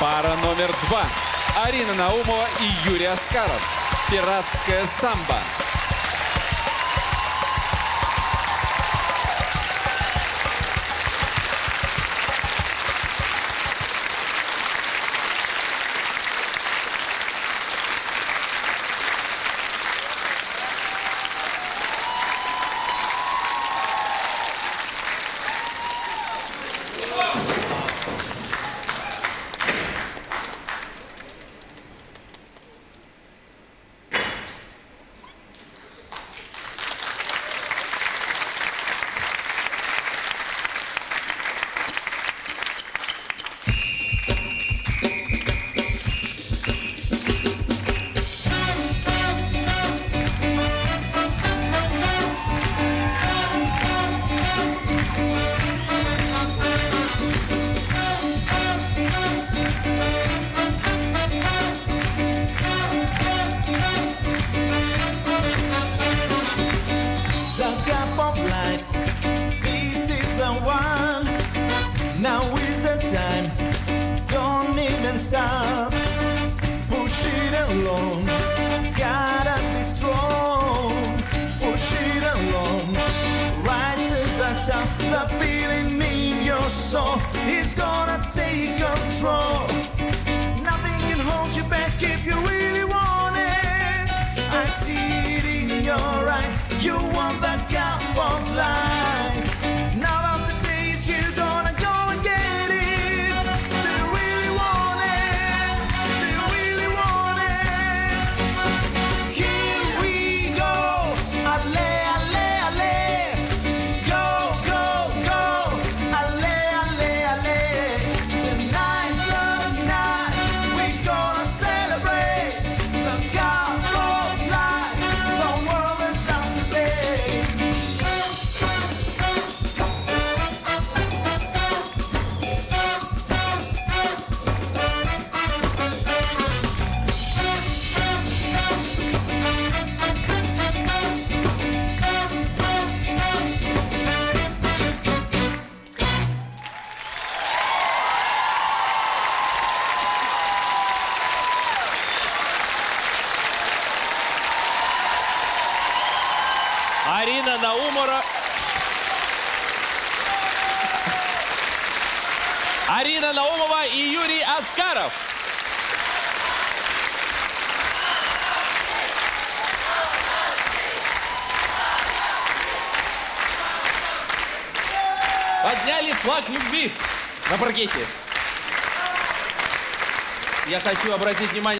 Пара номер два. Арина Наумова и Юрий Аскаров. Пиратская самбо. Now is the time, don't even stop. Push it along, gotta be strong. Push it along, right to the top. The feeling in your soul is gonna take control. Nothing can hold you back if you really want it. I see it in your eyes. You want that cup of life. Арина Наумова. Арина Наумова и Юрий Аскаров. Подняли флаг любви на паркете. Я хочу обратить внимание.